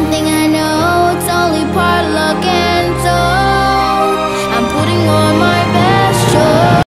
one thing